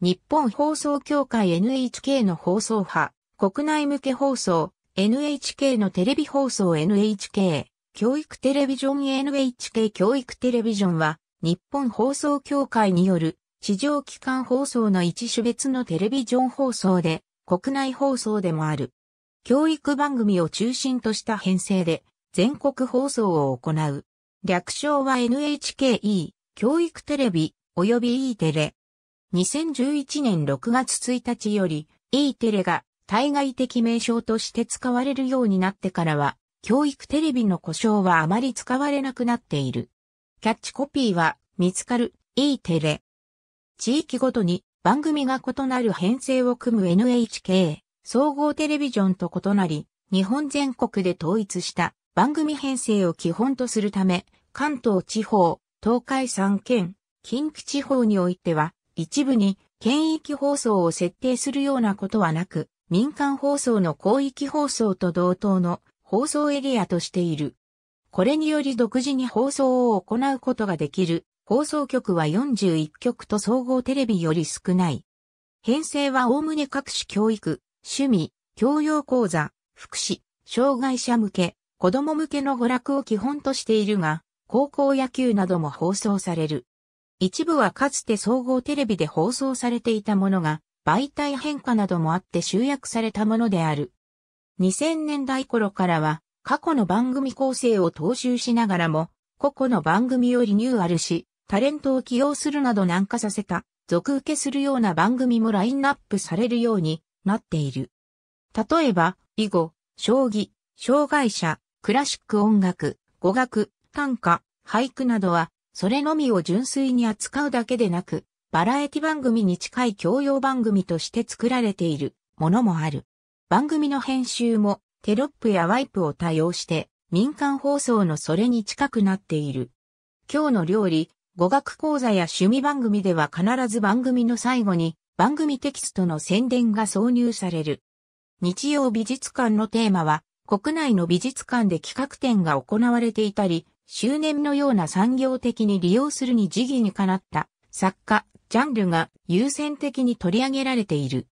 日本放送協会 NHK の放送派、国内向け放送、NHK のテレビ放送 NHK、教育テレビジョン NHK 教育テレビジョンは、日本放送協会による地上機関放送の一種別のテレビジョン放送で、国内放送でもある。教育番組を中心とした編成で、全国放送を行う。略称は NHKE、教育テレビ、及び E テレ。2011年6月1日より E テレが対外的名称として使われるようになってからは、教育テレビの故障はあまり使われなくなっている。キャッチコピーは見つかる E テレ。地域ごとに番組が異なる編成を組む NHK 総合テレビジョンと異なり、日本全国で統一した番組編成を基本とするため、関東地方、東海3県、近畿地方においては、一部に県域放送を設定するようなことはなく、民間放送の広域放送と同等の放送エリアとしている。これにより独自に放送を行うことができる放送局は41局と総合テレビより少ない。編成は概ね各種教育、趣味、教養講座、福祉、障害者向け、子供向けの娯楽を基本としているが、高校野球なども放送される。一部はかつて総合テレビで放送されていたものが、媒体変化などもあって集約されたものである。2000年代頃からは、過去の番組構成を踏襲しながらも、個々の番組をリニューアルし、タレントを起用するなど軟化させた、続受けするような番組もラインナップされるようになっている。例えば、囲碁、将棋、障害者、クラシック音楽、語学、短歌、俳句などは、それのみを純粋に扱うだけでなく、バラエティ番組に近い教養番組として作られているものもある。番組の編集もテロップやワイプを多用して民間放送のそれに近くなっている。今日の料理、語学講座や趣味番組では必ず番組の最後に番組テキストの宣伝が挿入される。日曜美術館のテーマは国内の美術館で企画展が行われていたり、周年のような産業的に利用するに時期にかなった作家、ジャンルが優先的に取り上げられている。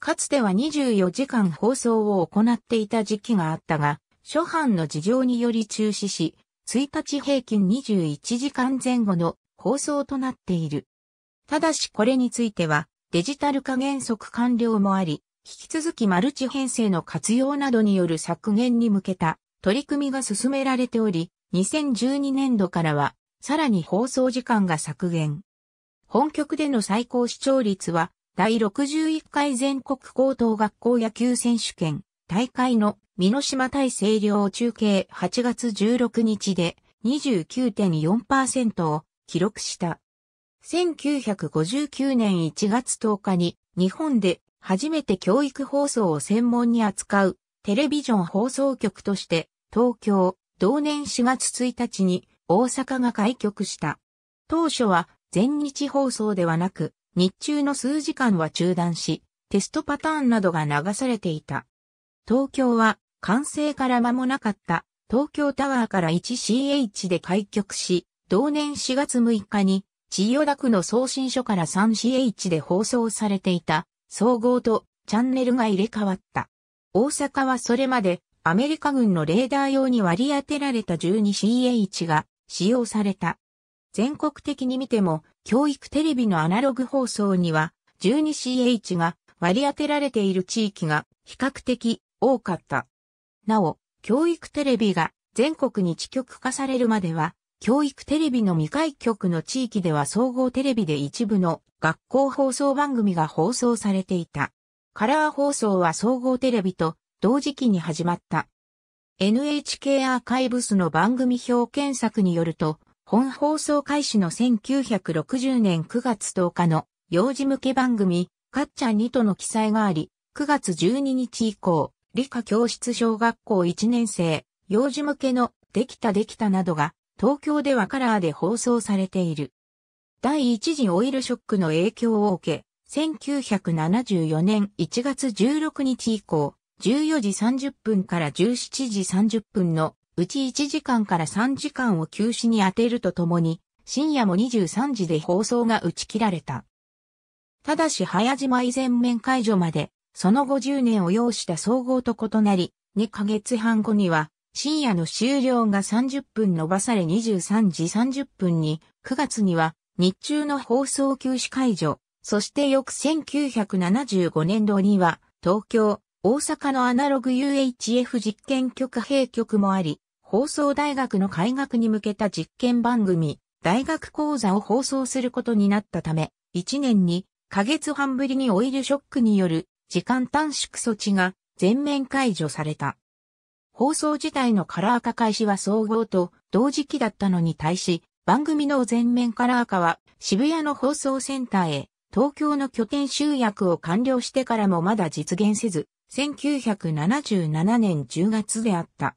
かつては24時間放送を行っていた時期があったが、初版の事情により中止し、1日平均21時間前後の放送となっている。ただしこれについてはデジタル化原則完了もあり、引き続きマルチ編成の活用などによる削減に向けた取り組みが進められており、2012年度からはさらに放送時間が削減。本局での最高視聴率は第61回全国高等学校野球選手権大会の美濃島対清涼中継8月16日で29.4%を記録した。1959年1月10日に日本で初めて教育放送を専門に扱うテレビジョン放送局として東京、同年4月1日に大阪が開局した。当初は全日放送ではなく日中の数時間は中断しテストパターンなどが流されていた。東京は完成から間もなかった東京タワーから 1CH で開局し、同年4月6日に千代田区の送信所から 3CH で放送されていた総合とチャンネルが入れ替わった。大阪はそれまでアメリカ軍のレーダー用に割り当てられた 12CH が使用された。全国的に見ても教育テレビのアナログ放送には 12CH が割り当てられている地域が比較的多かった。なお、教育テレビが全国に地局化されるまでは教育テレビの未開局の地域では総合テレビで一部の学校放送番組が放送されていた。カラー放送は総合テレビと同時期に始まった。NHK アーカイブスの番組表検索によると、本放送開始の1960年9月10日の幼児向け番組、かっちゃん2との記載があり、9月12日以降、理科教室小学校1年生、幼児向けのできたできたなどが東京ではカラーで放送されている。第一次オイルショックの影響を受け、1974年1月16日以降、14時30分から17時30分のうち1時間から3時間を休止に当てるとともに、深夜も23時で放送が打ち切られた。ただし早島以全面解除まで、その50年を要した総合と異なり、2ヶ月半後には、深夜の終了が30分伸ばされ23時30分に、9月には日中の放送休止解除、そして翌1975年度には、東京、大阪のアナログ UHF 実験局閉局もあり、放送大学の開学に向けた実験番組、大学講座を放送することになったため、1年にヶ月半ぶりにオイルショックによる時間短縮措置が全面解除された。放送自体のカラー化開始は総合と同時期だったのに対し、番組の全面カラー化は渋谷の放送センターへ東京の拠点集約を完了してからもまだ実現せず、1977年10月であった。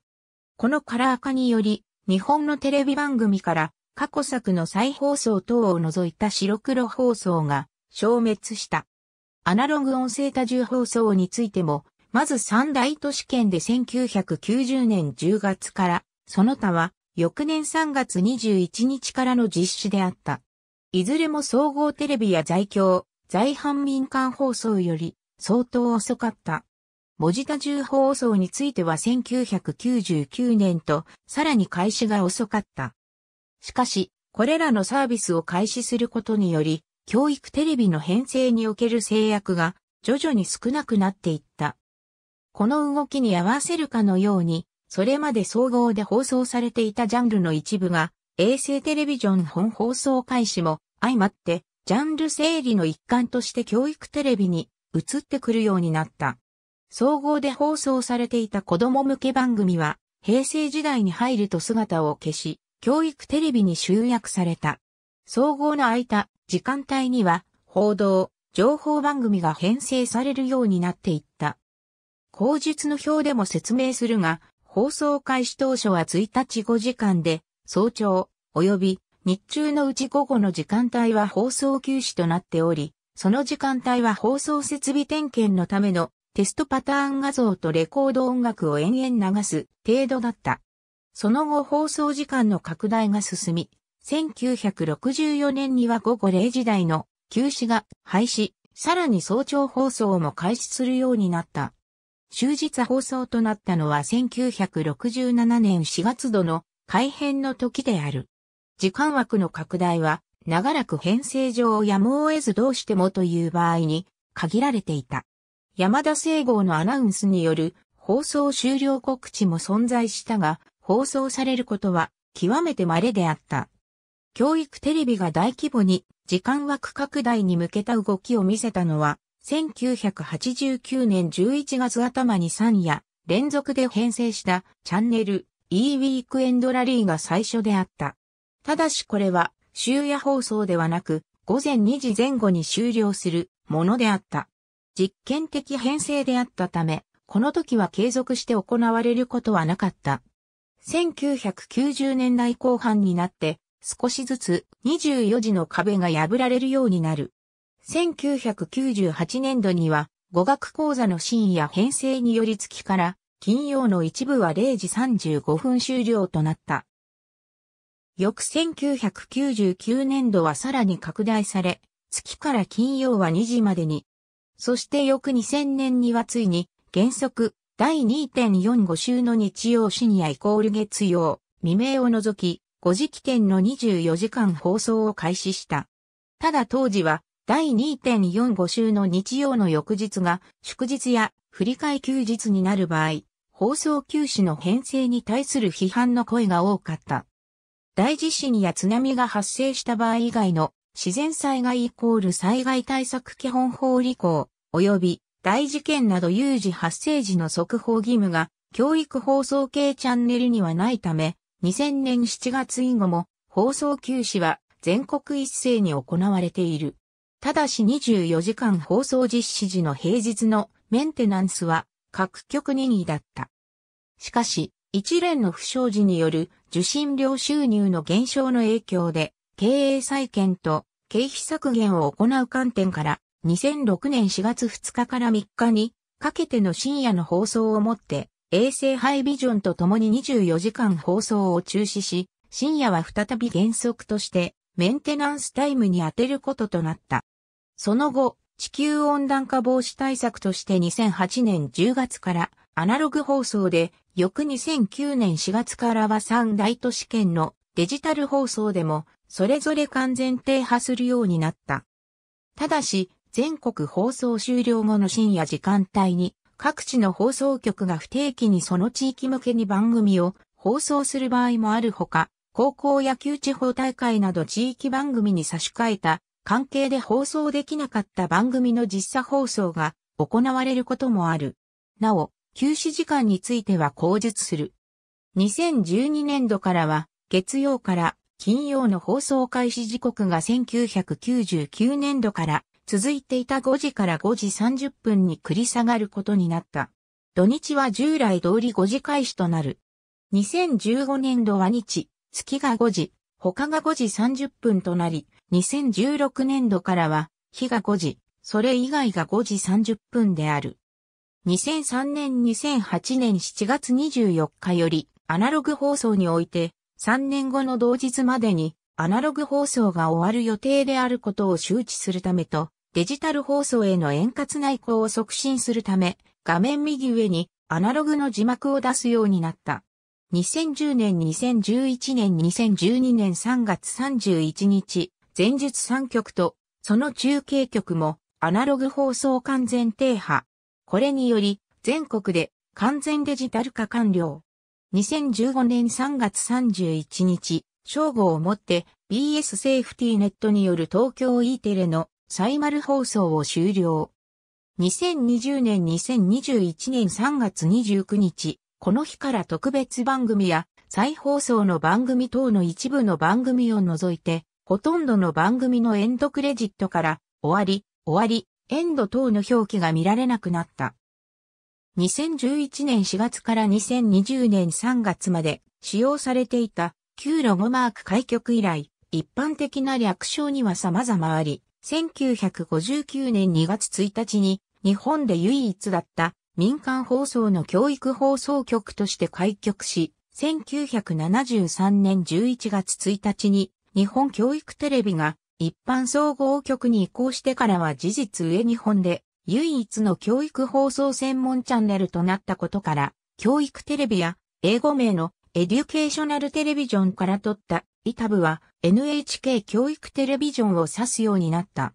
このカラー化により、日本のテレビ番組から過去作の再放送等を除いた白黒放送が消滅した。アナログ音声多重放送についても、まず三大都市圏で1990年10月から、その他は翌年3月21日からの実施であった。いずれも総合テレビや在京、在阪民間放送より相当遅かった。文字多重放送については1999年とさらに開始が遅かった。しかし、これらのサービスを開始することにより、教育テレビの編成における制約が徐々に少なくなっていった。この動きに合わせるかのように、それまで総合で放送されていたジャンルの一部が、衛星テレビジョン本放送開始も相まって、ジャンル整理の一環として教育テレビに移ってくるようになった。総合で放送されていた子供向け番組は、平成時代に入ると姿を消し、教育テレビに集約された。総合の空いた時間帯には、報道、情報番組が編成されるようになっていった。口述の表でも説明するが、放送開始当初は1日5時間で、早朝、及び日中のうち午後の時間帯は放送休止となっており、その時間帯は放送設備点検のためのテストパターン画像とレコード音楽を延々流す程度だった。その後放送時間の拡大が進み、1964年には午後0時台の休止が廃止、さらに早朝放送も開始するようになった。終日放送となったのは1967年4月度の改編の時である。時間枠の拡大は長らく編成上をやむを得ずどうしてもという場合に限られていた。山田聖号のアナウンスによる放送終了告知も存在したが、放送されることは極めて稀であった。教育テレビが大規模に時間枠拡大に向けた動きを見せたのは、1989年11月頭に3夜連続で編成したチャンネル e ウィークエンドラリーが最初であった。ただしこれは終夜放送ではなく午前2時前後に終了するものであった。実験的編成であったため、この時は継続して行われることはなかった。1990年代後半になって少しずつ24時の壁が破られるようになる。1998年度には語学講座の深夜編成により月から金曜の一部は0時35分終了となった。翌1999年度はさらに拡大され、月から金曜は2時までにそして翌2000年にはついに原則第2.45週の日曜深夜イコール月曜未明を除き5時起点の24時間放送を開始した。ただ当時は第2.45週の日曜の翌日が祝日や振り替休日になる場合、放送休止の編成に対する批判の声が多かった。大地震や津波が発生した場合以外の自然災害イコール災害対策基本法履行、及び大事件など有事発生時の速報義務が教育放送系チャンネルにはないため、2000年7月以後も放送休止は全国一斉に行われている。ただし24時間放送実施時の平日のメンテナンスは各局任意だった。しかし、一連の不祥事による受信料収入の減少の影響で、経営再建と経費削減を行う観点から、2006年4月2日から3日にかけての深夜の放送をもって、衛星ハイビジョンと共に24時間放送を中止し、深夜は再び原則としてメンテナンスタイムに充てることとなった。その後、地球温暖化防止対策として2008年10月からアナログ放送で、翌2009年4月からは3大都市圏のデジタル放送でも、それぞれ完全停波するようになった。ただし、全国放送終了後の深夜時間帯に、各地の放送局が不定期にその地域向けに番組を放送する場合もあるほか、高校野球地方大会など地域番組に差し替えた関係で放送できなかった番組の実写放送が行われることもある。なお、休止時間については口述する。2012年度からは月曜から金曜の放送開始時刻が1999年度から続いていた5時から5時30分に繰り下がることになった。土日は従来通り5時開始となる。2015年度は日、月が5時、他が5時30分となり、2016年度からは日が5時、それ以外が5時30分である。2003年2008年7月24日よりアナログ放送において3年後の同日までにアナログ放送が終わる予定であることを周知するためとデジタル放送への円滑な移行を促進するため画面右上にアナログの字幕を出すようになった。2010年、2011年、2012年3月31日、前日3局と、その中継局も、アナログ放送完全停波。これにより、全国で完全デジタル化完了。2015年3月31日、正午をもって BS セーフティーネットによる東京 E テレのサイマル放送を終了。2020年2021年3月29日、この日から特別番組や再放送の番組等の一部の番組を除いて、ほとんどの番組のエンドクレジットから終わり、終わり、エンド等の表記が見られなくなった。2011年4月から2020年3月まで使用されていた旧ロゴマーク開局以来、一般的な略称には様々あり、1959年2月1日に日本で唯一だった民間放送の教育放送局として開局し、1973年11月1日に日本教育テレビが一般総合局に移行してからは事実上日本で唯一の教育放送専門チャンネルとなったことから、教育テレビや英語名のエデュケーショナルテレビジョンから取ったイタブは NHK 教育テレビジョンを指すようになった。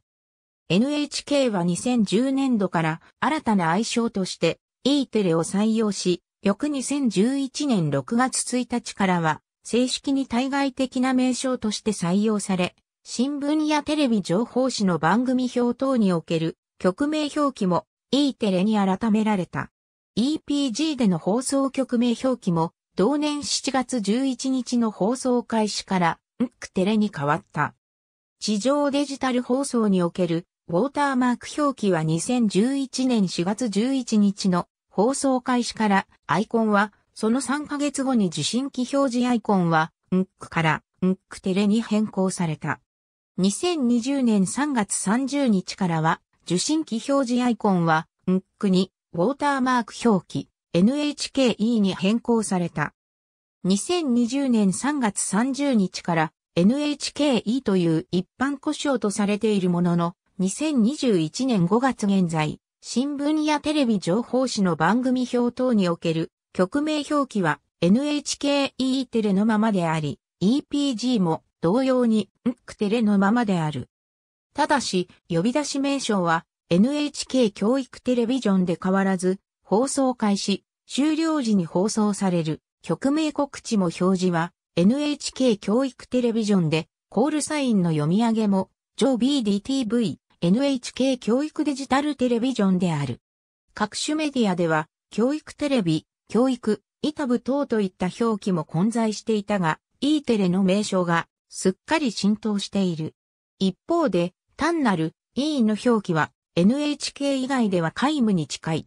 NHK は2010年度から新たな愛称として E テレを採用し、翌2011年6月1日からは正式に対外的な名称として採用され、新聞やテレビ情報誌の番組表等における局名表記も E テレに改められた。EPG での放送局名表記も同年7月11日の放送開始からンクテレに変わった。地上デジタル放送におけるウォーターマーク表記は2011年4月11日の放送開始からアイコンはその3ヶ月後に受信機表示アイコンはンクからンクテレに変更された。2020年3月30日からは受信機表示アイコンはンクにウォーターマーク表記 NHKE に変更された。2020年3月30日から NHKE という一般故障とされているものの2021年5月現在、新聞やテレビ情報誌の番組表等における局名表記は NHKE テレのままであり、EPG も同様に NK テレのままである。ただし、呼び出し名称は NHK 教育テレビジョンで変わらず、放送開始、終了時に放送される局名告知も表示は NHK 教育テレビジョンでコールサインの読み上げも、上 BDTV、NHK 教育デジタルテレビジョンである。各種メディアでは、教育テレビ、教育、イタブ等といった表記も混在していたが、E テレの名称がすっかり浸透している。一方で、単なる E の表記は NHK 以外では皆無に近い。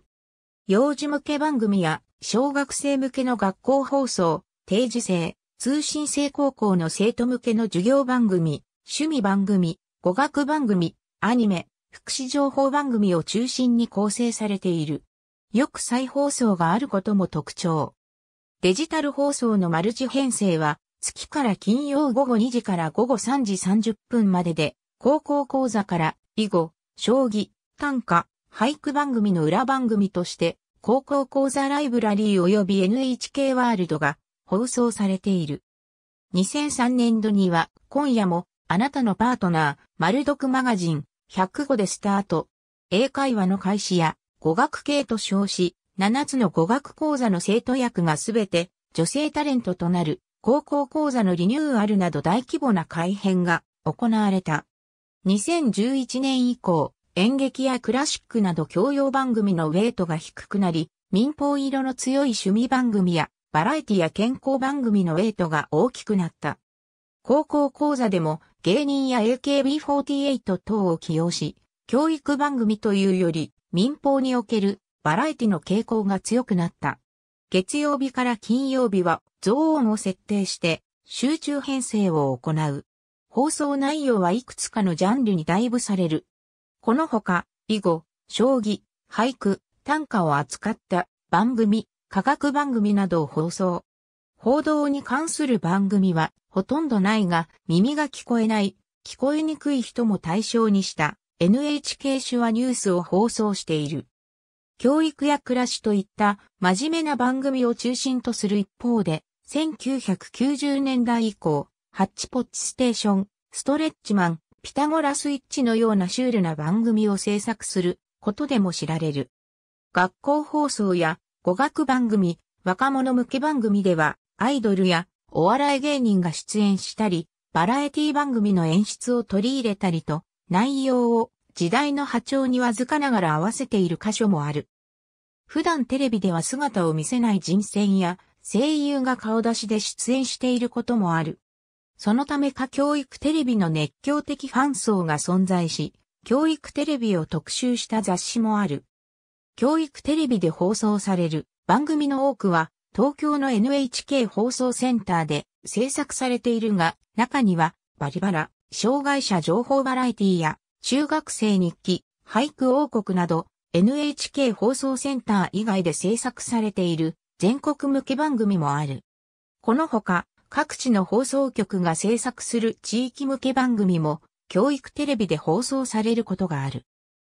幼児向け番組や小学生向けの学校放送、定時制、通信制高校の生徒向けの授業番組、趣味番組、語学番組、アニメ、福祉情報番組を中心に構成されている。よく再放送があることも特徴。デジタル放送のマルチ編成は、月から金曜午後2時から午後3時30分までで、高校講座から囲碁、将棋、短歌、俳句番組の裏番組として、高校講座ライブラリー及び NHK ワールドが放送されている。2003年度には、今夜も、あなたのパートナー、丸読マガジン、105でスタート。英会話の開始や、語学系と称し、7つの語学講座の生徒役がすべて、女性タレントとなる、高校講座のリニューアルなど大規模な改編が行われた。2011年以降、演劇やクラシックなど教養番組のウェイトが低くなり、民放色の強い趣味番組やバラエティや健康番組のウェイトが大きくなった。高校講座でも芸人や AKB48 等を起用し、教育番組というより民放におけるバラエティの傾向が強くなった。月曜日から金曜日はゾーンを設定して集中編成を行う。放送内容はいくつかのジャンルに代部される。このほか、囲碁、将棋、俳句、短歌を扱った番組、科学番組などを放送。報道に関する番組はほとんどないが耳が聞こえない、聞こえにくい人も対象にした NHK 手話ニュースを放送している。教育や暮らしといった真面目な番組を中心とする一方で、1990年代以降、ハッチポッチステーション、ストレッチマン、ピタゴラスイッチのようなシュールな番組を制作することでも知られる。学校放送や語学番組、若者向け番組ではアイドルやお笑い芸人が出演したり、バラエティ番組の演出を取り入れたりと、内容を時代の波長にわずかながら合わせている箇所もある。普段テレビでは姿を見せない人選や声優が顔出しで出演していることもある。そのためか教育テレビの熱狂的ファン層が存在し、教育テレビを特集した雑誌もある。教育テレビで放送される番組の多くは東京の NHK 放送センターで制作されているが、中にはバリバラ、障害者情報バラエティや中学生日記、俳句王国など NHK 放送センター以外で制作されている全国向け番組もある。このほか、各地の放送局が制作する地域向け番組も教育テレビで放送されることがある。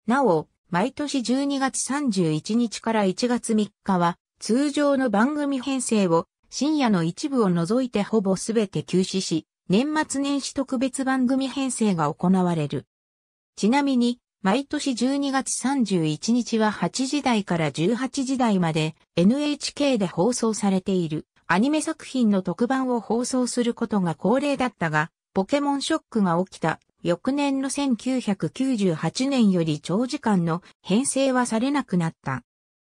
なお、毎年12月31日から1月3日は通常の番組編成を深夜の一部を除いてほぼすべて休止し、年末年始特別番組編成が行われる。ちなみに、毎年12月31日は8時台から18時台まで NHK で放送されているアニメ作品の特番を放送することが恒例だったが、ポケモンショックが起きた翌年の1998年より長時間の編成はされなくなった。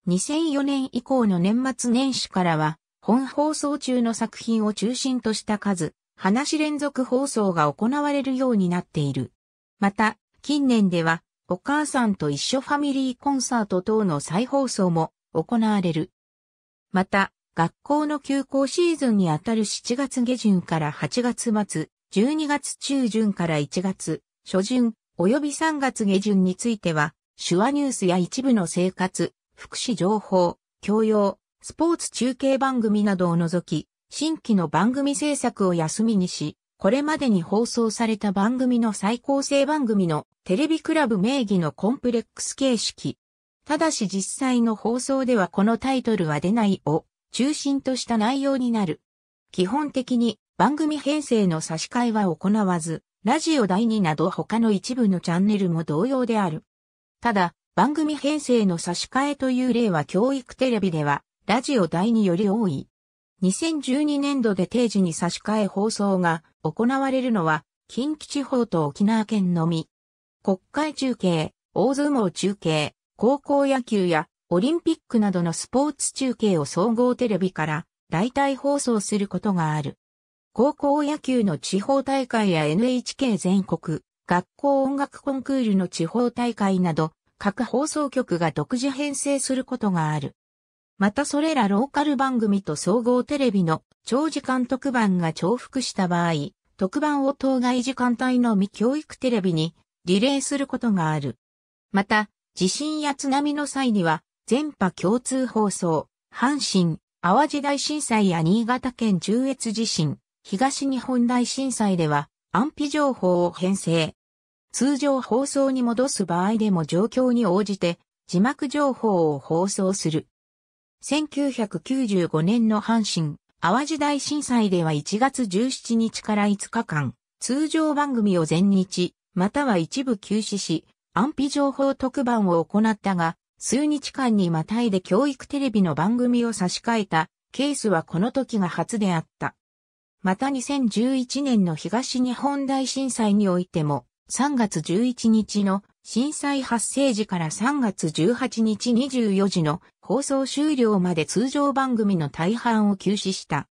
2004年以降の年末年始からは、本放送中の作品を中心とした数、話連続放送が行われるようになっている。また、近年では、お母さんと一緒ファミリーコンサート等の再放送も行われる。また、学校の休校シーズンにあたる7月下旬から8月末、12月中旬から1月、初旬、及び3月下旬については、手話ニュースや一部の生活、福祉情報、教養、スポーツ中継番組などを除き、新規の番組制作を休みにし、これまでに放送された番組の再構成番組のテレビクラブ名義のコンプレックス形式。ただし実際の放送ではこのタイトルは出ないを中心とした内容になる。基本的に番組編成の差し替えは行わず、ラジオ第2など他の一部のチャンネルも同様である。ただ、番組編成の差し替えという例は教育テレビでは、ラジオ第2より多い。2012年度で定時に差し替え放送が行われるのは、近畿地方と沖縄県のみ。国会中継、大相撲中継、高校野球やオリンピックなどのスポーツ中継を総合テレビから代替放送することがある。高校野球の地方大会や NHK 全国、学校音楽コンクールの地方大会など、各放送局が独自編成することがある。またそれらローカル番組と総合テレビの長時間特番が重複した場合、特番を当該時間帯の未教育テレビにリレーすることがある。また、地震や津波の際には全波共通放送、阪神、淡路大震災や新潟県中越地震、東日本大震災では安否情報を編成。通常放送に戻す場合でも状況に応じて字幕情報を放送する。1995年の阪神、淡路大震災では1月17日から5日間、通常番組を全日、または一部休止し、安否情報特番を行ったが、数日間にまたいで教育テレビの番組を差し替えたケースはこの時が初であった。また2011年の東日本大震災においても、3月11日の震災発生時から3月18日24時の放送終了まで通常番組の大半を休止した。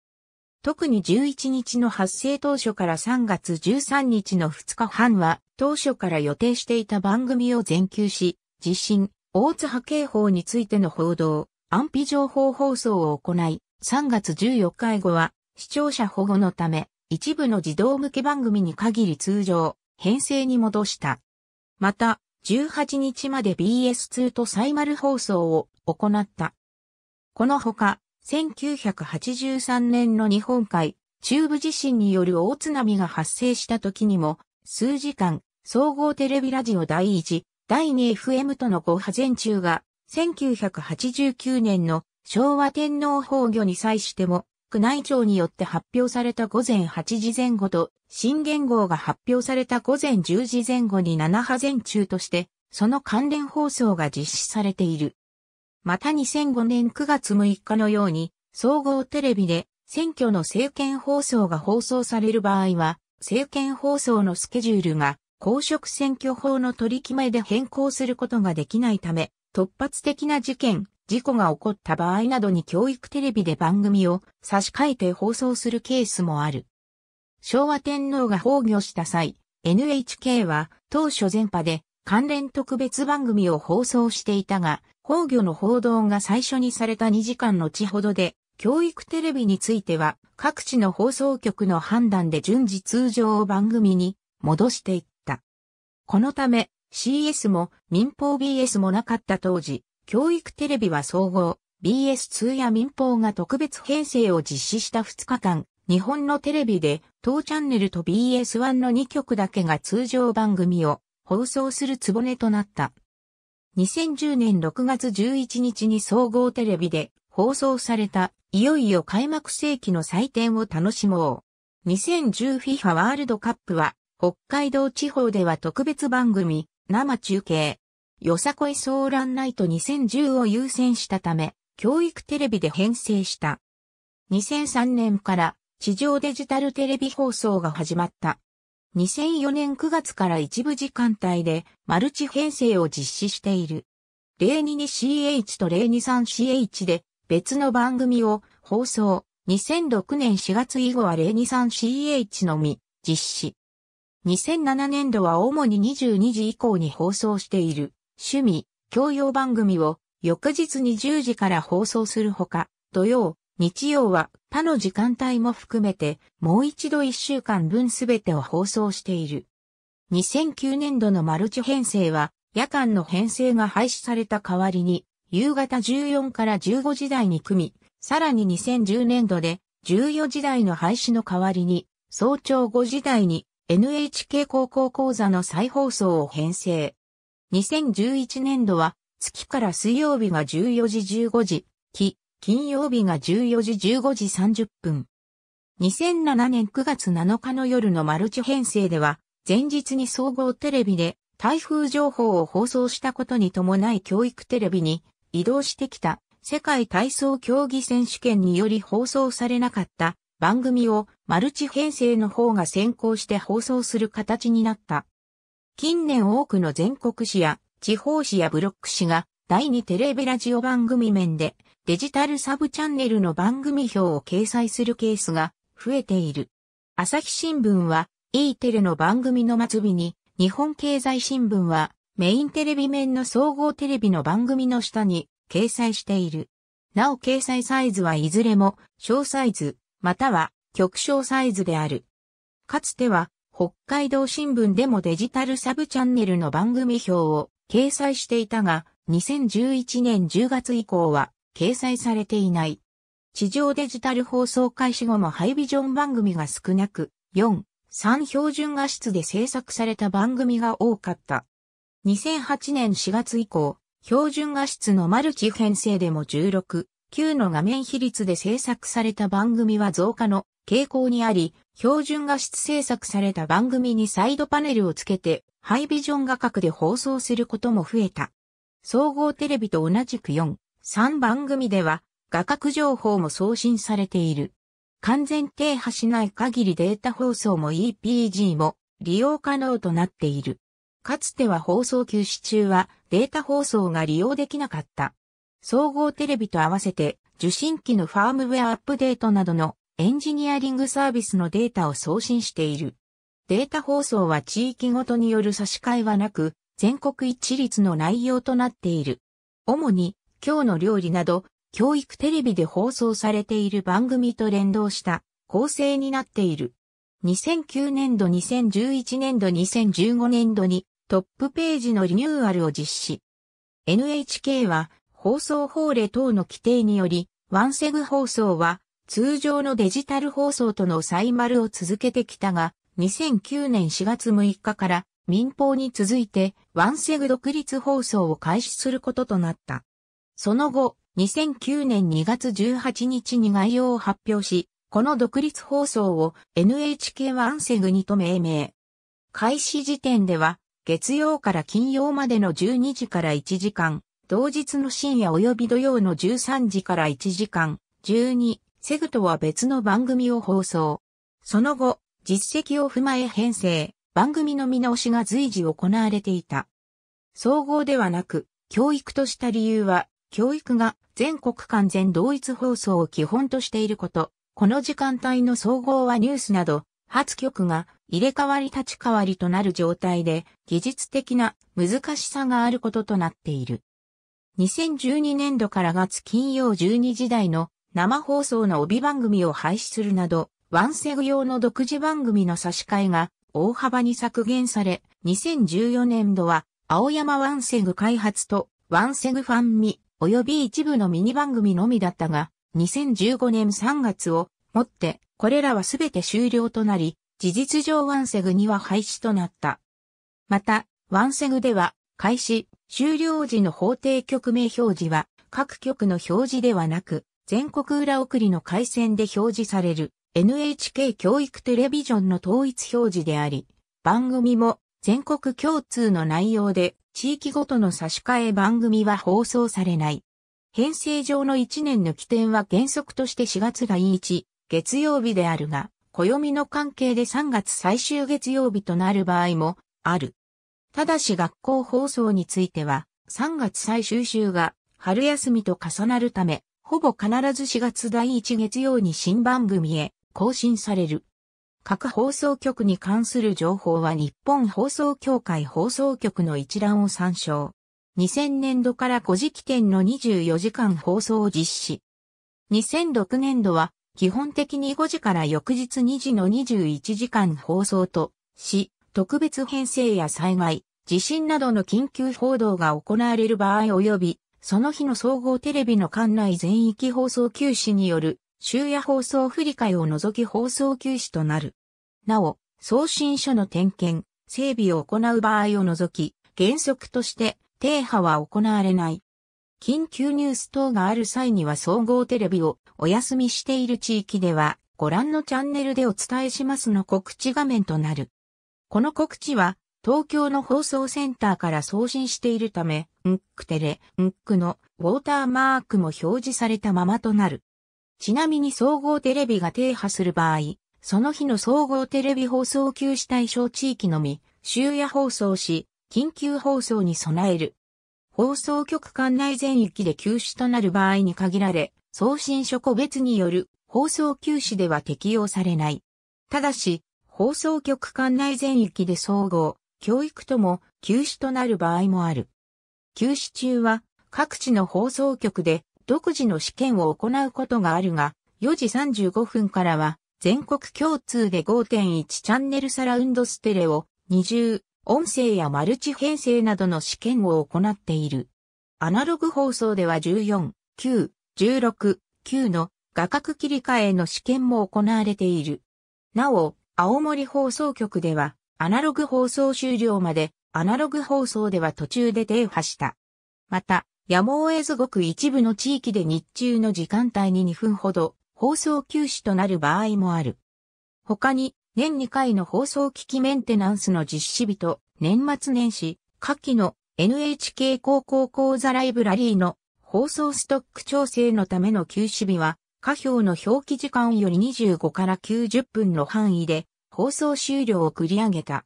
特に11日の発生当初から3月13日の2日半は当初から予定していた番組を全休し、地震、大津波警報についての報道、安否情報放送を行い、3月14日以後は視聴者保護のため、一部の児童向け番組に限り通常、編成に戻した。また、18日まで BS2 とサイマル放送を行った。このほか、1983年の日本海、中部地震による大津波が発生した時にも、数時間、総合テレビラジオ第1、第2 FM とのご派前中が、1989年の昭和天皇崩御に際しても、宮内庁によって発表された午前8時前後と、新元号が発表された午前10時前後に7波前中として、その関連放送が実施されている。また2005年9月6日のように、総合テレビで選挙の政見放送が放送される場合は、政見放送のスケジュールが公職選挙法の取り決めで変更することができないため、突発的な事件、事故が起こった場合などに教育テレビで番組を差し替えて放送するケースもある。昭和天皇が崩御した際、NHK は当初全波で関連特別番組を放送していたが、崩御の報道が最初にされた2時間後ほどで、教育テレビについては各地の放送局の判断で順次通常を番組に戻していっ。このため CS も民放 BS もなかった当時、教育テレビは総合、BS2 や民放が特別編成を実施した2日間、日本のテレビで当チャンネルと BS1 の2局だけが通常番組を放送するつぼねとなった。2010年6月11日に総合テレビで放送されたいよいよ開幕世紀の祭典を楽しもう。2010FIFA ワールドカップは北海道地方では特別番組生中継よさこいソーランナイト2010を優先したため、教育テレビで編成した。2003年から地上デジタルテレビ放送が始まった。2004年9月から一部時間帯でマルチ編成を実施している。022CH と 023CH で別の番組を放送。2006年4月以後は 023CH のみ実施。2007年度は主に22時以降に放送している。趣味、教養番組を翌日に10時から放送するほか、土曜、日曜は他の時間帯も含めてもう一度1週間分すべてを放送している。2009年度のマルチ編成は夜間の編成が廃止された代わりに夕方14から15時台に組み、さらに2010年度で14時台の廃止の代わりに早朝5時台に NHK 高校講座の再放送を編成。2011年度は月から水曜日が14時15時、期、金曜日が14時15時30分。2007年9月7日の夜のマルチ編成では、前日に総合テレビで台風情報を放送したことに伴い教育テレビに移動してきた世界体操競技選手権により放送されなかった番組をマルチ編成の方が先行して放送する形になった。近年多くの全国紙や地方紙やブロック紙が第2テレビラジオ番組面でデジタルサブチャンネルの番組表を掲載するケースが増えている。朝日新聞は E テレの番組の末尾に日本経済新聞はメインテレビ面の総合テレビの番組の下に掲載している。なお掲載サイズはいずれも小サイズまたは極小サイズである。かつては北海道新聞でもデジタルサブチャンネルの番組表を掲載していたが、2011年10月以降は掲載されていない。地上デジタル放送開始後もハイビジョン番組が少なく、4、3標準画質で制作された番組が多かった。2008年4月以降、標準画質のマルチ編成でも16、9の画面比率で制作された番組は増加の傾向にあり、標準画質制作された番組にサイドパネルをつけて、ハイビジョン画角で放送することも増えた。総合テレビと同じく4、3番組では、画角情報も送信されている。完全停波しない限りデータ放送も EPG も利用可能となっている。かつては放送休止中はデータ放送が利用できなかった。総合テレビと合わせて受信機のファームウェアアップデートなどのエンジニアリングサービスのデータを送信している。データ放送は地域ごとによる差し替えはなく、全国一律の内容となっている。主に、今日の料理など、教育テレビで放送されている番組と連動した構成になっている。2009年度、2011年度、2015年度にトップページのリニューアルを実施。NHK は放送法令等の規定により、ワンセグ放送は通常のデジタル放送との再丸を続けてきたが、2009年4月6日から民放に続いてワンセグ独立放送を開始することとなった。その後、2009年2月18日に概要を発表し、この独立放送を NHK ワンセグにと命名。開始時点では月曜から金曜までの12時から1時間、同日の深夜及び土曜の13時から1時間、12、セグとは別の番組を放送。その後、実績を踏まえ編成、番組の見直しが随時行われていた。総合ではなく、教育とした理由は、教育が全国完全同一放送を基本としていること、この時間帯の総合はニュースなど、発局が入れ替わり立ち替わりとなる状態で技術的な難しさがあることとなっている。2012年度から月金曜12時台の生放送の帯番組を廃止するなど、ワンセグ用の独自番組の差し替えが大幅に削減され、2014年度は青山ワンセグ開発とワンセグファンミ及び一部のミニ番組のみだったが、2015年3月をもってこれらはすべて終了となり、事実上ワンセグには廃止となった。また、ワンセグでは、開始、終了時の法定局名表示は、各局の表示ではなく、全国裏送りの回線で表示される NHK 教育テレビジョンの統一表示であり、番組も全国共通の内容で地域ごとの差し替え番組は放送されない。編成上の1年の起点は原則として4月が1、月曜日であるが、暦の関係で3月最終月曜日となる場合もある。ただし学校放送については、3月最終週が春休みと重なるため、ほぼ必ず4月第1月曜に新番組へ更新される。各放送局に関する情報は日本放送協会放送局の一覧を参照。2000年度から5時期点の24時間放送を実施。2006年度は基本的に5時から翌日2時の21時間放送とし、特別編成や災害、地震などの緊急報道が行われる場合及び、その日の総合テレビの館内全域放送休止による終夜放送振り替えを除き放送休止となる。なお、送信書の点検、整備を行う場合を除き、原則として停波は行われない。緊急ニュース等がある際には総合テレビをお休みしている地域では、ご覧のチャンネルでお伝えしますの告知画面となる。この告知は、東京の放送センターから送信しているため、ンックテレ、ンックのウォーターマークも表示されたままとなる。ちなみに総合テレビが停波する場合、その日の総合テレビ放送休止対象地域のみ、終夜放送し、緊急放送に備える。放送局管内全域で休止となる場合に限られ、送信書個別による放送休止では適用されない。ただし、放送局管内全域で総合、教育とも休止となる場合もある。休止中は各地の放送局で独自の試験を行うことがあるが、4時35分からは全国共通で5.1チャンネルサラウンドステレオ20音声やマルチ編成などの試験を行っている。アナログ放送では14、9、16、9の画角切り替えの試験も行われている。なお、青森放送局では、アナログ放送終了まで、アナログ放送では途中で停波した。また、やむを得ずごく一部の地域で日中の時間帯に2分ほど放送休止となる場合もある。他に、年2回の放送機器メンテナンスの実施日と、年末年始、夏季の NHK 高校講座ライブラリーの放送ストック調整のための休止日は、下表の表記時間より25から90分の範囲で放送終了を繰り上げた。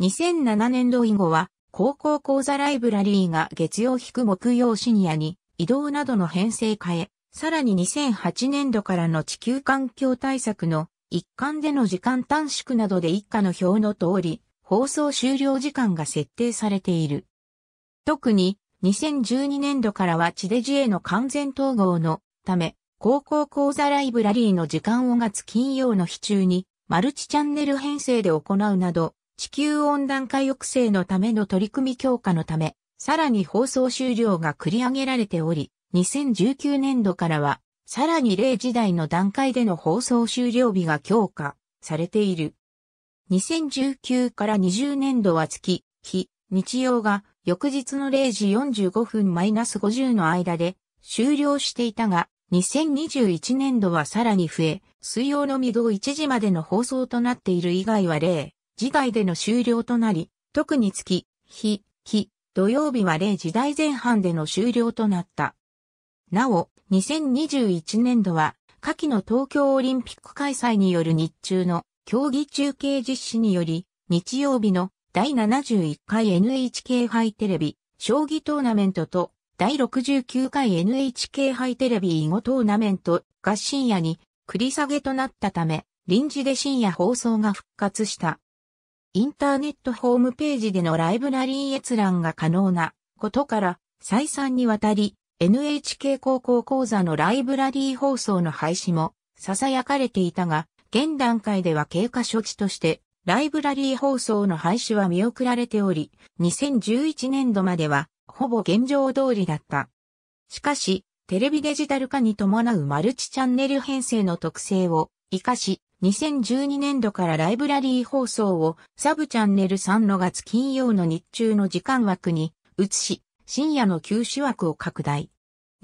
2007年度以後は、高校講座ライブラリーが月曜引く木曜深夜に移動などの編成変え、さらに2008年度からの地球環境対策の一環での時間短縮などで一家の表の通り、放送終了時間が設定されている。特に2012年度からは地デジへの完全統合のため、高校講座ライブラリーの時間を月金曜の日中にマルチチャンネル編成で行うなど、地球温暖化抑制のための取り組み強化のため、さらに放送終了が繰り上げられており、2019年度からは、さらに0時台の段階での放送終了日が強化されている。2019から20年度は月、日、日曜が翌日の0時45分マイナス50の間で終了していたが、2021年度はさらに増え、水曜の未動1時までの放送となっている以外は0時台での終了となり、特に月、日、日、土曜日は0時台前半での終了となった。なお、2021年度は、下記の東京オリンピック開催による日中の競技中継実施により、日曜日の第71回 NHK 杯テレビ将棋トーナメントと第69回 NHK 杯テレビ囲碁トーナメントが深夜に繰り下げとなったため、臨時で深夜放送が復活した。インターネットホームページでのライブラリー閲覧が可能なことから、再三にわたり NHK 高校講座のライブラリー放送の廃止も囁かれていたが、現段階では経過処置としてライブラリー放送の廃止は見送られており、2011年度まではほぼ現状通りだった。しかし、テレビデジタル化に伴うマルチチャンネル編成の特性を活かし、2012年度からライブラリー放送をサブチャンネル3の月金曜の日中の時間枠に移し、深夜の休止枠を拡大。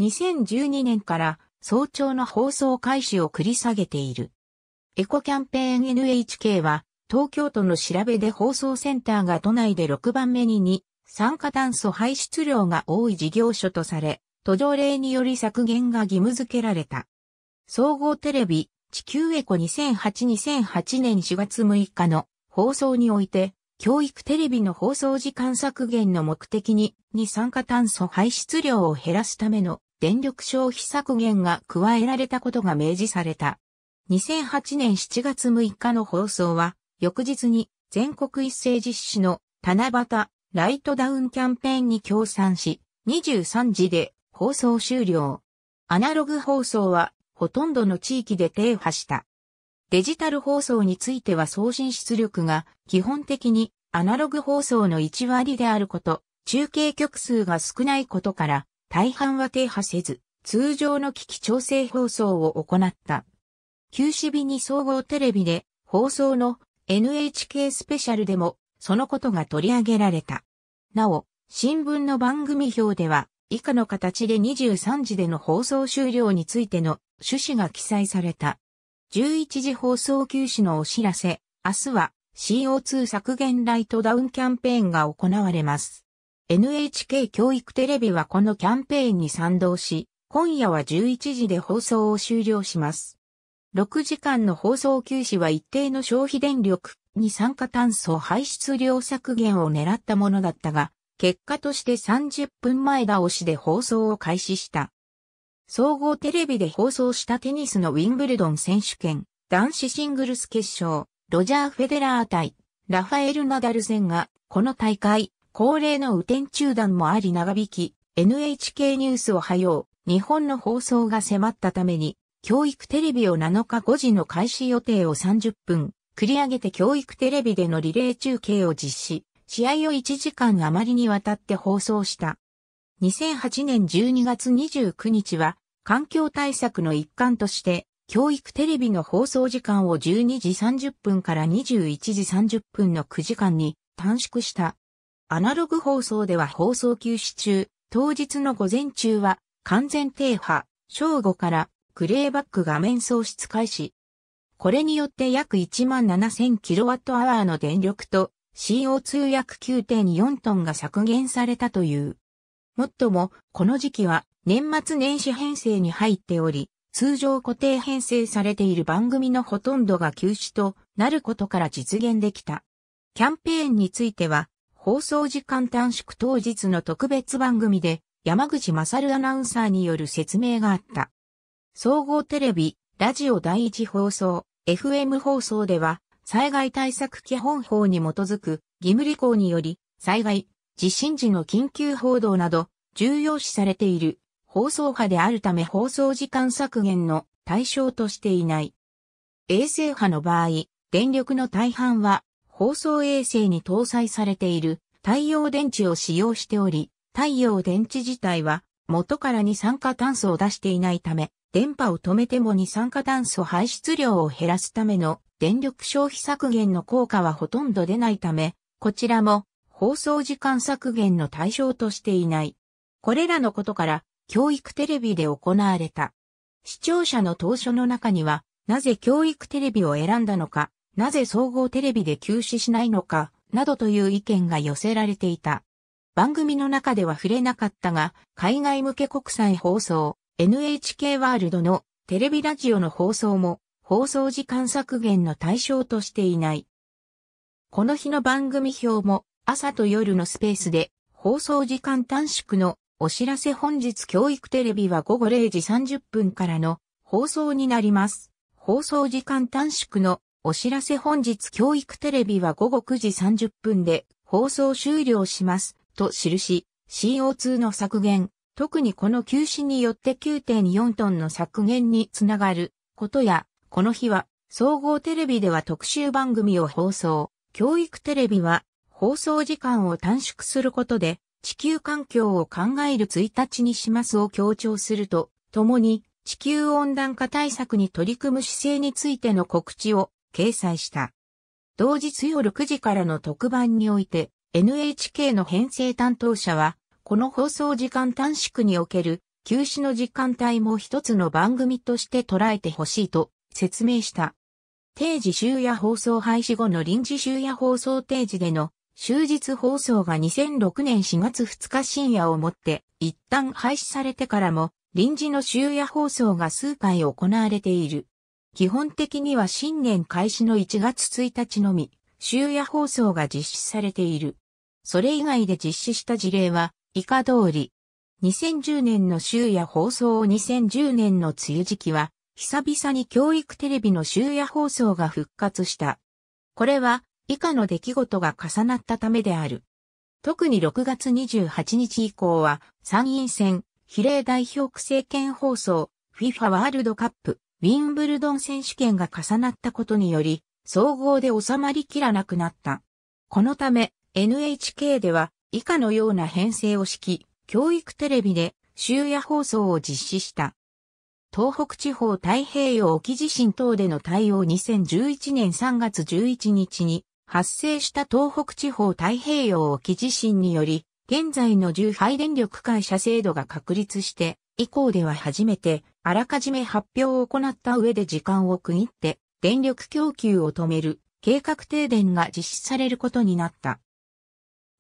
2012年から早朝の放送開始を繰り下げている。エコキャンペーン NHK は東京都の調べで放送センターが都内で6番目に2、酸化炭素排出量が多い事業所とされ、途上令により削減が義務付けられた。総合テレビ、地球エコ2008-2008年4月6日の放送において、教育テレビの放送時間削減の目的に二酸化炭素排出量を減らすための電力消費削減が加えられたことが明示された。2008年7月6日の放送は、翌日に全国一斉実施の七夕ライトダウンキャンペーンに協賛し、23時で放送終了。アナログ放送はほとんどの地域で停波した。デジタル放送については送信出力が基本的にアナログ放送の1割であること、中継局数が少ないことから大半は停波せず、通常の機器調整放送を行った。休止日に総合テレビで放送の NHK スペシャルでもそのことが取り上げられた。なお、新聞の番組表では以下の形で23時での放送終了についての趣旨が記載された。11時放送休止のお知らせ。明日は CO2 削減ライトダウンキャンペーンが行われます。NHK 教育テレビはこのキャンペーンに賛同し、今夜は11時で放送を終了します。6時間の放送休止は一定の消費電力、二酸化炭素排出量削減を狙ったものだったが、結果として30分前倒しで放送を開始した。総合テレビで放送したテニスのウィンブルドン選手権、男子シングルス決勝、ロジャー・フェデラー対ラファエル・ナダル戦が、この大会、恒例の雨天中断もあり長引き、NHK ニュースを早う、日本の放送が迫ったために、教育テレビを7日5時の開始予定を30分、繰り上げて教育テレビでのリレー中継を実施、試合を1時間余りにわたって放送した。2008年12月29日は環境対策の一環として教育テレビの放送時間を12時30分から21時30分の9時間に短縮した。アナログ放送では放送休止中、当日の午前中は完全停波、正午からグレーバック画面送出開始。これによって約17,000キロワットアワーの電力と CO2 約9.4トンが削減されたという。もっとも、この時期は年末年始編成に入っており、通常固定編成されている番組のほとんどが休止となることから実現できた。キャンペーンについては、放送時間短縮当日の特別番組で山口勝アナウンサーによる説明があった。総合テレビ、ラジオ第一放送、FM 放送では、災害対策基本法に基づく義務履行により、災害、地震時の緊急報道など、重要視されている放送波であるため放送時間削減の対象としていない。衛星波の場合、電力の大半は放送衛星に搭載されている太陽電池を使用しており、太陽電池自体は元から二酸化炭素を出していないため、電波を止めても二酸化炭素排出量を減らすための電力消費削減の効果はほとんど出ないため、こちらも放送時間削減の対象としていない。これらのことから教育テレビで行われた。視聴者の当初の中には、なぜ教育テレビを選んだのか、なぜ総合テレビで休止しないのか、などという意見が寄せられていた。番組の中では触れなかったが、海外向け国際放送、NHK ワールドのテレビラジオの放送も、放送時間削減の対象としていない。この日の番組表も、朝と夜のスペースで、放送時間短縮のお知らせ本日教育テレビは午後0時30分からの放送になります。放送時間短縮のお知らせ本日教育テレビは午後9時30分で放送終了しますと記し CO2 の削減、特にこの休止によって9.4トンの削減につながることや、この日は総合テレビでは特集番組を放送、教育テレビは放送時間を短縮することで地球環境を考える1日にしますを強調すると、共に地球温暖化対策に取り組む姿勢についての告知を掲載した。同日夜9時からの特番において NHK の編成担当者は、この放送時間短縮における休止の時間帯も一つの番組として捉えてほしいと説明した。定時終夜放送廃止後の臨時終夜放送定時での終日放送が2006年4月2日深夜をもって一旦廃止されてからも臨時の終夜放送が数回行われている。基本的には新年開始の1月1日のみ終夜放送が実施されている。それ以外で実施した事例は以下通り。2010年の終夜放送を2010年の梅雨時期は久々に教育テレビの終夜放送が復活した。これは以下の出来事が重なったためである。特に6月28日以降は参院選、比例代表区政権放送、FIFA ワールドカップ、ウィンブルドン選手権が重なったことにより、総合で収まりきらなくなった。このため、NHK では以下のような編成を敷き、教育テレビで終夜放送を実施した。東北地方太平洋沖地震等での対応2011年3月11日に発生した東北地方太平洋沖地震により、現在の重配電力会社制度が確立して、以降では初めて、あらかじめ発表を行った上で時間を区切って、電力供給を止める、計画停電が実施されることになった。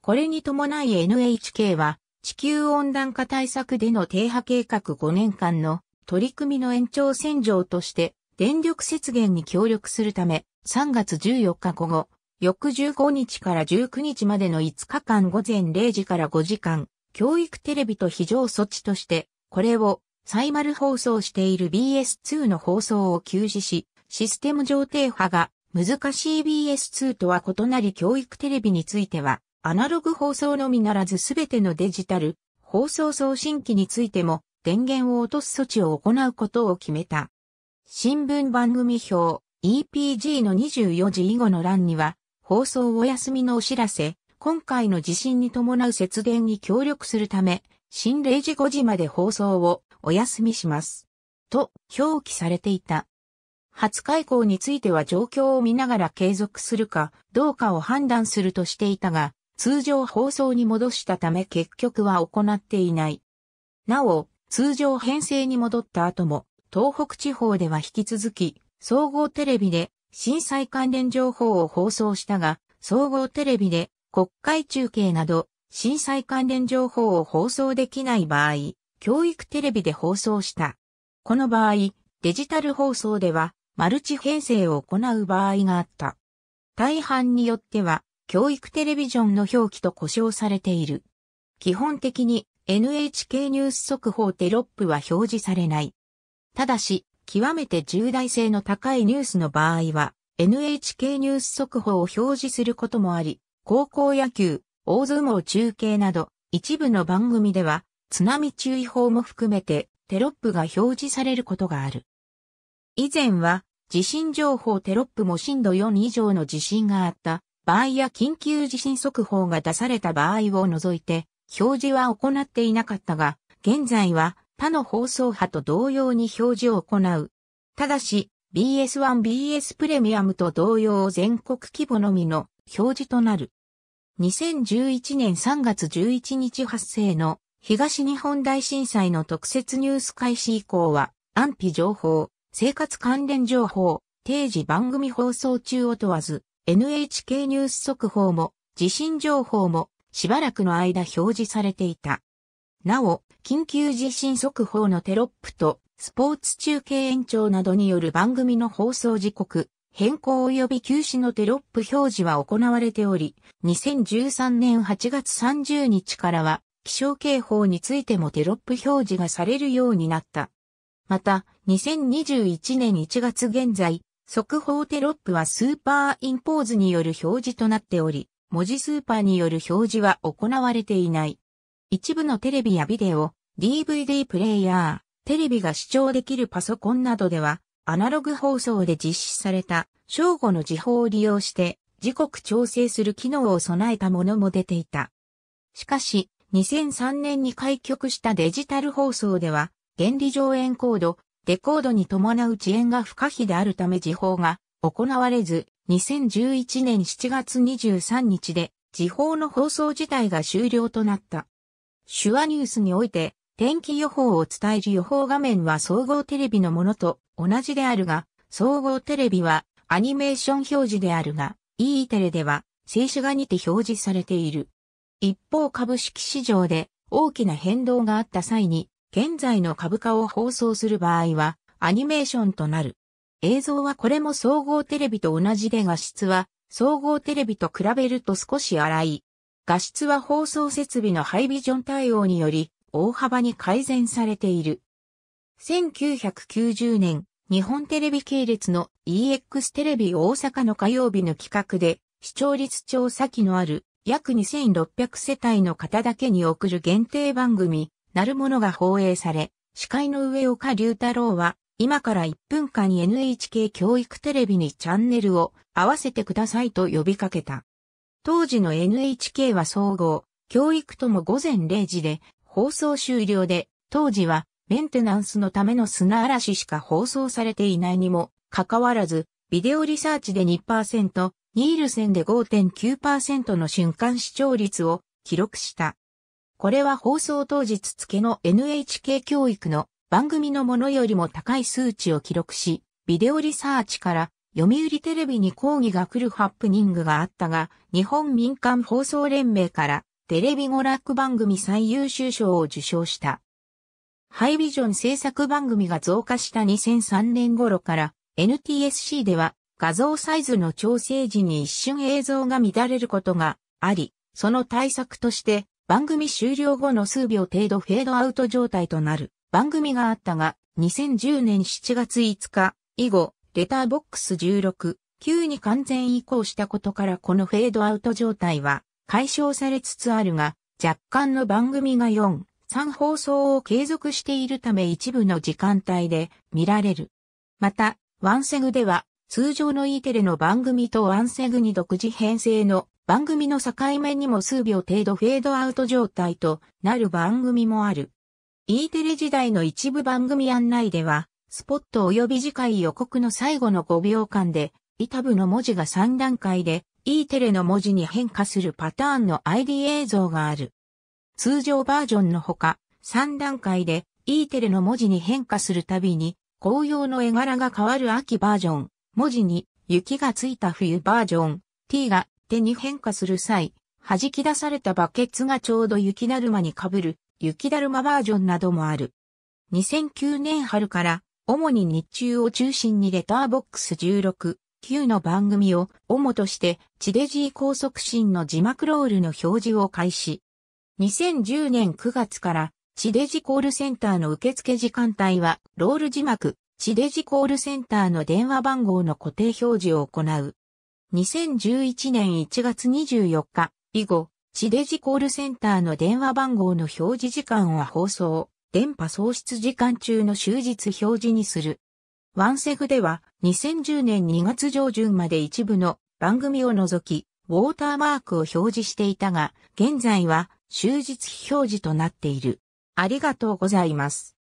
これに伴い NHK は、地球温暖化対策での低波計画5年間の取り組みの延長線上として、電力節減に協力するため、3月14日午後、翌15日から19日までの5日間午前0時から5時間、教育テレビと非常措置として、これをサイマル放送している BS2 の放送を休止し、システム上低波が難しい BS2 とは異なり教育テレビについては、アナログ放送のみならずすべてのデジタル放送送信機についても電源を落とす措置を行うことを決めた。新聞番組表 EPG の24時以後の欄には放送お休みのお知らせ、今回の地震に伴う節電に協力するため、新0時5時まで放送をお休みします。と表記されていた。初開校については状況を見ながら継続するかどうかを判断するとしていたが、通常放送に戻したため結局は行っていない。なお、通常編成に戻った後も、東北地方では引き続き、総合テレビで震災関連情報を放送したが、総合テレビで国会中継など震災関連情報を放送できない場合、教育テレビで放送した。この場合、デジタル放送ではマルチ編成を行う場合があった。大半によっては、教育テレビジョンの表記と故障されている。基本的に NHK ニュース速報テロップは表示されない。ただし、極めて重大性の高いニュースの場合は、NHK ニュース速報を表示することもあり、高校野球、大相撲中継など、一部の番組では、津波注意報も含めて、テロップが表示されることがある。以前は、地震情報テロップも震度4以上の地震があった場合や緊急地震速報が出された場合を除いて、表示は行っていなかったが、現在は他の放送波と同様に表示を行う。ただし、BS1、BS プレミアムと同様全国規模のみの表示となる。2011年3月11日発生の東日本大震災の特設ニュース開始以降は安否情報、生活関連情報、定時番組放送中を問わず NHK ニュース速報も地震情報もしばらくの間表示されていた。なお、緊急地震速報のテロップとスポーツ中継延長などによる番組の放送時刻、変更及び休止のテロップ表示は行われており、2013年8月30日からは気象警報についてもテロップ表示がされるようになった。また、2021年1月現在、速報テロップはスーパーインポーズによる表示となっており、文字スーパーによる表示は行われていない。一部のテレビやビデオ、DVD プレイヤー、テレビが視聴できるパソコンなどでは、アナログ放送で実施された正午の時報を利用して時刻調整する機能を備えたものも出ていた。しかし、2003年に開局したデジタル放送では、原理上エンコード、デコードに伴う遅延が不可避であるため時報が行われず、2011年7月23日で時報の放送自体が終了となった。手話ニュースにおいて天気予報を伝える予報画面は総合テレビのものと同じであるが、総合テレビはアニメーション表示であるが、E テレでは静止画にて表示されている。一方株式市場で大きな変動があった際に、現在の株価を放送する場合はアニメーションとなる。映像はこれも総合テレビと同じで画質は総合テレビと比べると少し荒い。画質は放送設備のハイビジョン対応により大幅に改善されている。1990年、日本テレビ系列の EX テレビ大阪の火曜日の企画で、視聴率調査機のある約2600世帯の方だけに送る限定番組、なるものが放映され、司会の上岡龍太郎は、今から1分間 NHK 教育テレビにチャンネルを合わせてくださいと呼びかけた。当時の NHK は総合、教育とも午前0時で放送終了で、当時はメンテナンスのための砂嵐しか放送されていないにもかかわらず、ビデオリサーチで2%、ニールセンで5.9%の瞬間視聴率を記録した。これは放送当日付の NHK 教育の番組のものよりも高い数値を記録し、ビデオリサーチから読売テレビに抗議が来るハプニングがあったが、日本民間放送連盟からテレビ娯楽番組最優秀賞を受賞した。ハイビジョン制作番組が増加した2003年頃から NTSC では画像サイズの調整時に一瞬映像が乱れることがあり、その対策として番組終了後の数秒程度フェードアウト状態となる番組があったが、2010年7月5日以後、レターボックス16、9に完全移行したことからこのフェードアウト状態は解消されつつあるが、若干の番組が4、3放送を継続しているため一部の時間帯で見られる。また、ワンセグでは通常の E テレの番組とワンセグに独自編成の番組の境目にも数秒程度フェードアウト状態となる番組もある。E テレ時代の一部番組案内では、スポット及び次回予告の最後の5秒間で、イタブの文字が3段階で、E テレの文字に変化するパターンの ID 映像がある。通常バージョンのほか、3段階で E テレの文字に変化するたびに、紅葉の絵柄が変わる秋バージョン、文字に雪がついた冬バージョン、T が手に変化する際、弾き出されたバケツがちょうど雪だるまに被る雪だるまバージョンなどもある。2009年春から主に日中を中心にレターボックス16、9の番組を主として地デジー高速新の字幕ロールの表示を開始。2010年9月から地デジコールセンターの受付時間帯はロール字幕、地デジコールセンターの電話番号の固定表示を行う。2011年1月24日以後、地デジコールセンターの電話番号の表示時間は放送、電波喪失時間中の終日表示にする。ワンセグでは2010年2月上旬まで一部の番組を除き、ウォーターマークを表示していたが、現在は終日表示となっている。ありがとうございます。